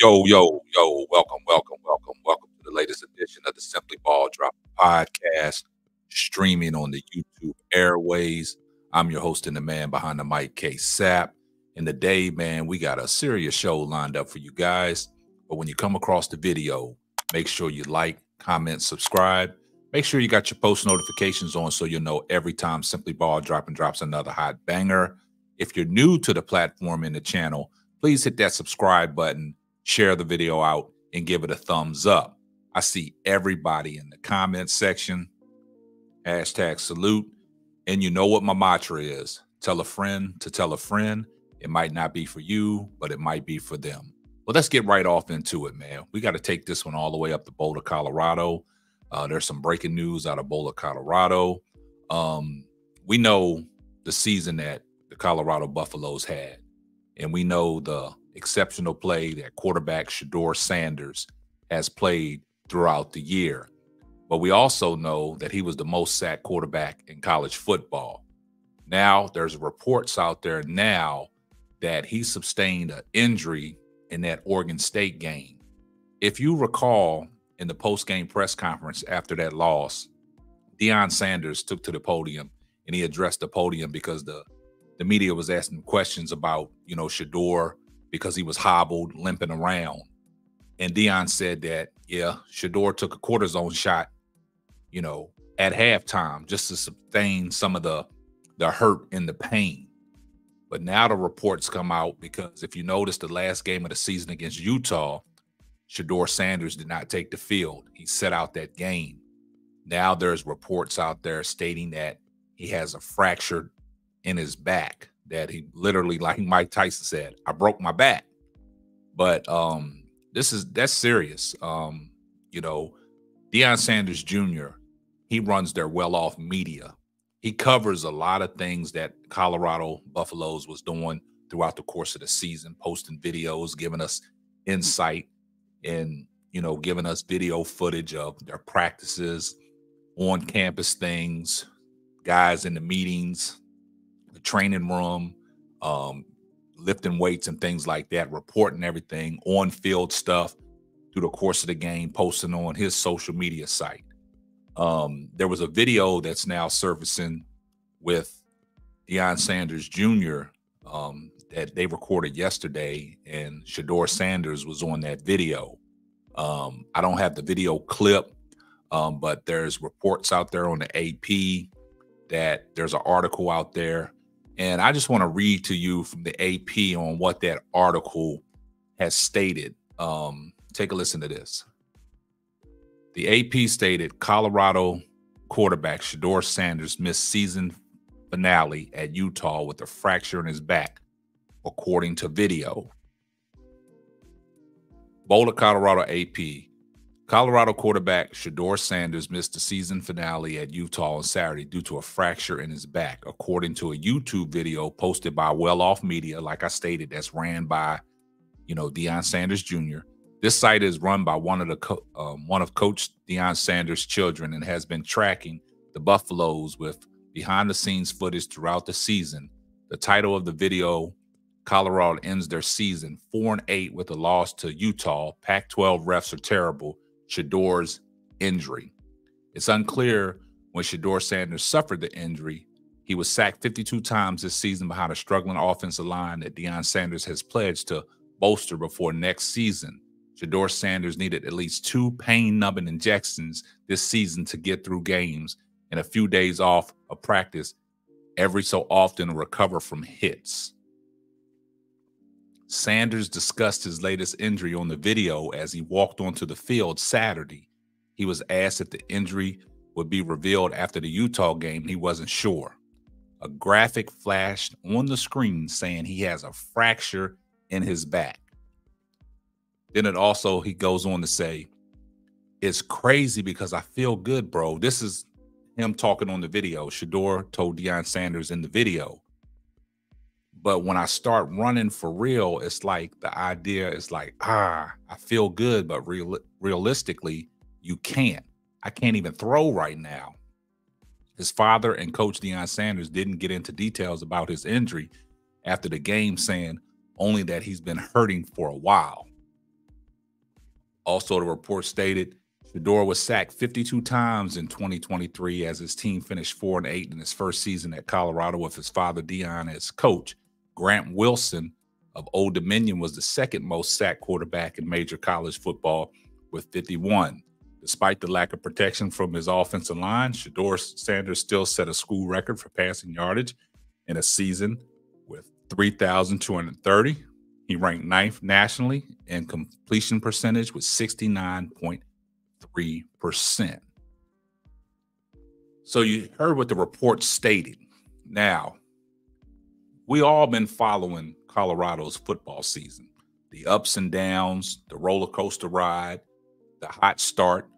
Yo, yo, yo, welcome, welcome, welcome, welcome to the latest edition of the Simply Ball Drop podcast, streaming on the YouTube airways. I'm your host and the man behind the mic, K Sap. And today, man, we got a serious show lined up for you guys. But when you come across the video, make sure you like, comment, subscribe. Make sure you got your post notifications on so you'll know every time Simply Ball Dropping drops another hot banger. If you're new to the platform and the channel, please hit that subscribe button, share the video out, and give it a thumbs up. I see everybody in the comments section. Hashtag salute. And you know what my mantra is tell a friend to tell a friend. It might not be for you, but it might be for them. Well, let's get right off into it, man. We got to take this one all the way up to Boulder, Colorado. Uh, there's some breaking news out of Boulder, Colorado. Um, we know the season that the Colorado Buffaloes had, and we know the exceptional play that quarterback Shedeur Sanders has played throughout the year. But we also know that he was the most sacked quarterback in college football. Now there's reports out there now that he sustained an injury in that Oregon State game. If you recall in the post-game press conference after that loss, Deion Sanders took to the podium and he addressed the podium because the the media was asking questions about, you know, Shedeur because he was hobbled, limping around. And Deion said that, yeah, Shedeur took a cortisone shot, you know, at halftime just to sustain some of the the hurt and the pain. But now the reports come out because if you notice the last game of the season against Utah, Shedeur Sanders did not take the field. He set out that game. Now there's reports out there stating that he has a fractured in his back that he literally, like Mike Tyson said, I broke my back. But um, this is that's serious. Um, you know, Deion Sanders Jr., he runs their well-off media. He covers a lot of things that Colorado Buffaloes was doing throughout the course of the season, posting videos, giving us insight and you know, giving us video footage of their practices, on campus things, guys in the meetings, the training room, um, lifting weights and things like that, reporting everything, on field stuff through the course of the game, posting on his social media site. Um, there was a video that's now surfacing with Deion Sanders Jr. Um, that they recorded yesterday, and Shedeur Sanders was on that video. Um, I don't have the video clip, um, but there's reports out there on the AP that there's an article out there and I just want to read to you from the AP on what that article has stated. Um, take a listen to this. The AP stated Colorado quarterback Shedeur Sanders missed season finale at Utah with a fracture in his back, according to video. Boulder, Colorado AP Colorado quarterback Shedeur Sanders missed the season finale at Utah on Saturday due to a fracture in his back, according to a YouTube video posted by Well Off Media, like I stated, that's ran by, you know, Deion Sanders Jr. This site is run by one of the um, one of Coach Deion Sanders' children and has been tracking the Buffaloes with behind-the-scenes footage throughout the season. The title of the video Colorado ends their season 4 and 8 with a loss to Utah. Pac 12 refs are terrible. Shedeur's injury. It's unclear when Shedeur Sanders suffered the injury. He was sacked 52 times this season behind a struggling offensive line that Deion Sanders has pledged to bolster before next season. Shedeur Sanders needed at least two pain numbing injections this season to get through games and a few days off of practice every so often to recover from hits. Sanders discussed his latest injury on the video as he walked onto the field Saturday. He was asked if the injury would be revealed after the Utah game. He wasn't sure. A graphic flashed on the screen saying he has a fracture in his back. Then it also, he goes on to say, It's crazy because I feel good, bro. This is him talking on the video. Shedeur told Deion Sanders in the video. But when I start running for real, it's like the idea is like, ah, I feel good, but real realistically, you can't. I can't even throw right now. His father and coach Deion Sanders didn't get into details about his injury after the game, saying only that he's been hurting for a while. Also, the report stated Shedeur was sacked 52 times in 2023 as his team finished 4 and 8 in his first season at Colorado with his father Deion as coach. Grant Wilson of Old Dominion was the second most sacked quarterback in major college football with 51. Despite the lack of protection from his offensive line, Shedeur Sanders still set a school record for passing yardage in a season with 3,230. He ranked ninth nationally in completion percentage with 69.3%. So you heard what the report stated. Now, we all been following Colorado's football season, the ups and downs, the roller coaster ride, the hot start,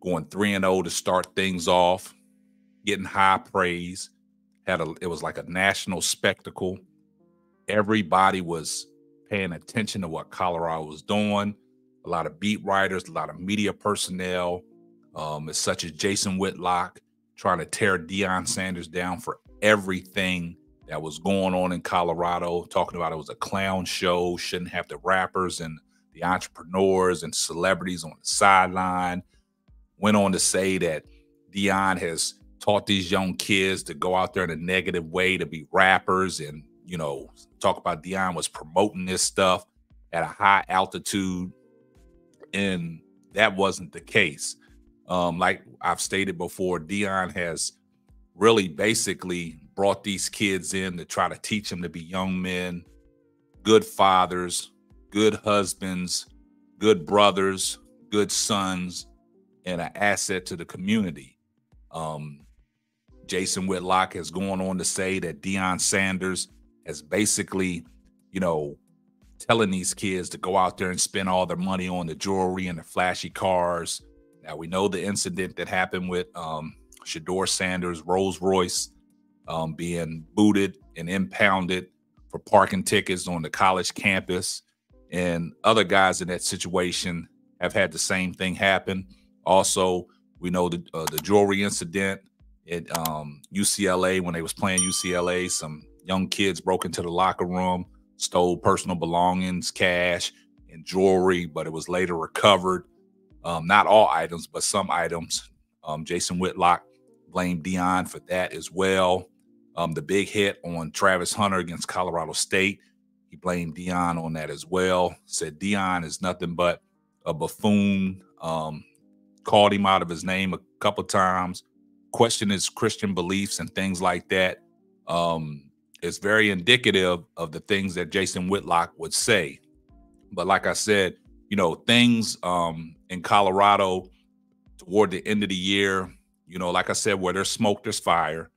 going 3 and 0 to start things off, getting high praise. Had a it was like a national spectacle. Everybody was paying attention to what Colorado was doing. A lot of beat writers, a lot of media personnel, um, such as Jason Whitlock, trying to tear Deion Sanders down for everything that was going on in Colorado, talking about it was a clown show, shouldn't have the rappers and the entrepreneurs and celebrities on the sideline. Went on to say that Deion has taught these young kids to go out there in a negative way to be rappers and, you know, talk about Deion was promoting this stuff at a high altitude. And that wasn't the case. Um, like I've stated before, Deion has really basically brought these kids in to try to teach them to be young men, good fathers, good husbands, good brothers, good sons, and an asset to the community. Um, Jason Whitlock has gone on to say that Deion Sanders has basically, you know, telling these kids to go out there and spend all their money on the jewelry and the flashy cars. Now we know the incident that happened with um, Shedeur Sanders, Rolls Royce, um, being booted and impounded for parking tickets on the college campus and other guys in that situation have had the same thing happen. Also, we know the uh, the jewelry incident at um, UCLA when they was playing UCLA. Some young kids broke into the locker room, stole personal belongings, cash, and jewelry, but it was later recovered. Um, not all items, but some items. Um, Jason Whitlock blamed Deion for that as well. Um, the big hit on Travis Hunter against Colorado State he blamed Deion on that as well. Said Deion is nothing but a buffoon. Um, called him out of his name a couple times. Questioned his Christian beliefs and things like that. Um, it's very indicative of the things that Jason Whitlock would say. But like I said, you know, things um, in Colorado toward the end of the year, you know, like I said, where there's smoke, there's fire.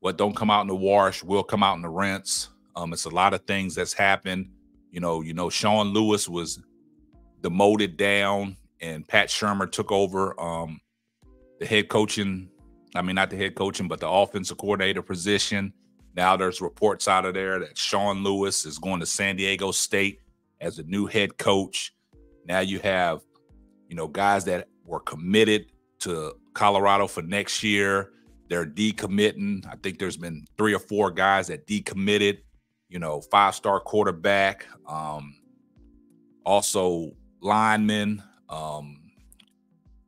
What don't come out in the wash will come out in the rinse. Um, it's a lot of things that's happened. You know, you know, Sean Lewis was demoted down, and Pat Shurmur took over um, the head coaching. I mean, not the head coaching, but the offensive coordinator position. Now there's reports out of there that Sean Lewis is going to San Diego State as a new head coach. Now you have, you know, guys that were committed to Colorado for next year. They're decommitting. I think there's been three or four guys that decommitted you know, five star quarterback, um, also linemen, um,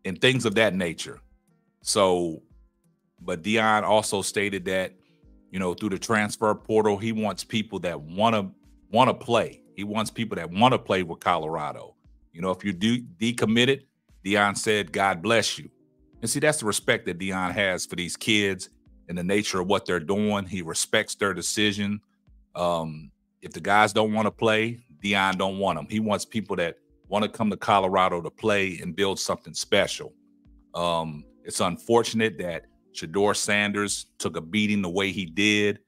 and things of that nature. So, but Deion also stated that, you know, through the transfer portal, he wants people that want to want to play. He wants people that want to play with Colorado. You know, if you do decommitted, Deion said, God bless you. And see, that's the respect that Deion has for these kids and the nature of what they're doing. He respects their decision. Um, if the guys don't want to play, Deion don't want them. He wants people that want to come to Colorado to play and build something special. Um, it's unfortunate that Shedeur Sanders took a beating the way he did,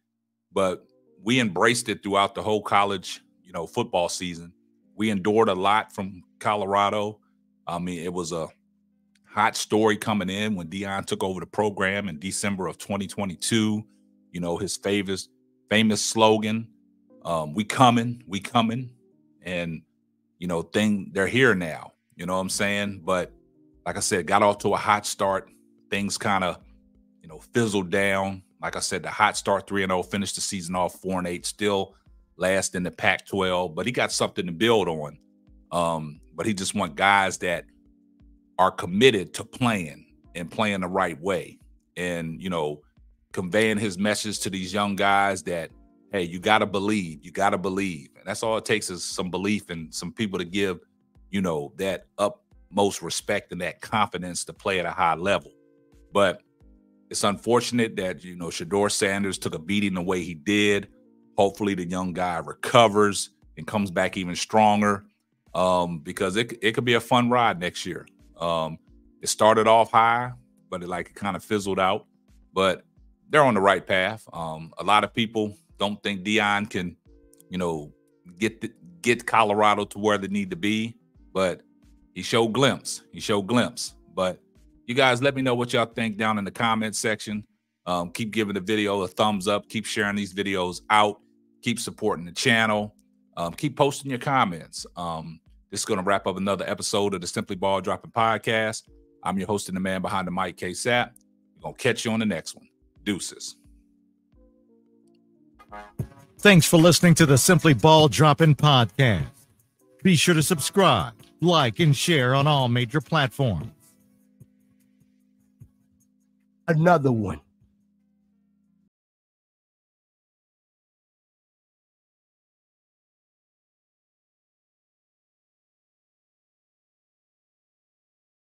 but we embraced it throughout the whole college, you know, football season. We endured a lot from Colorado. I mean, it was a hot story coming in when Deion took over the program in December of 2022. You know, his famous famous slogan, um, we coming, we coming. And, you know, thing they're here now. You know what I'm saying? But like I said, got off to a hot start. Things kind of, you know, fizzled down. Like I said, the hot start 3 0, finished the season off 4 and 8, still last in the Pac 12, but he got something to build on. Um, but he just want guys that are committed to playing and playing the right way, and you know, conveying his message to these young guys that hey, you got to believe, you got to believe, and that's all it takes is some belief and some people to give, you know, that utmost respect and that confidence to play at a high level. But it's unfortunate that you know Shedeur Sanders took a beating the way he did. Hopefully, the young guy recovers and comes back even stronger um, because it it could be a fun ride next year. Um, it started off high, but it like it kind of fizzled out. But they're on the right path. Um, a lot of people don't think Deion can, you know, get the, get Colorado to where they need to be, but he showed glimpse. He showed glimpse. But you guys, let me know what y'all think down in the comment section. Um, keep giving the video a thumbs up. Keep sharing these videos out. Keep supporting the channel. Um, keep posting your comments. Um, this is going to wrap up another episode of the Simply Ball Dropping Podcast. I'm your host and the man behind the mic, K Sap. We're going to catch you on the next one. Deuces. Thanks for listening to the Simply Ball Dropping Podcast. Be sure to subscribe, like, and share on all major platforms. Another one.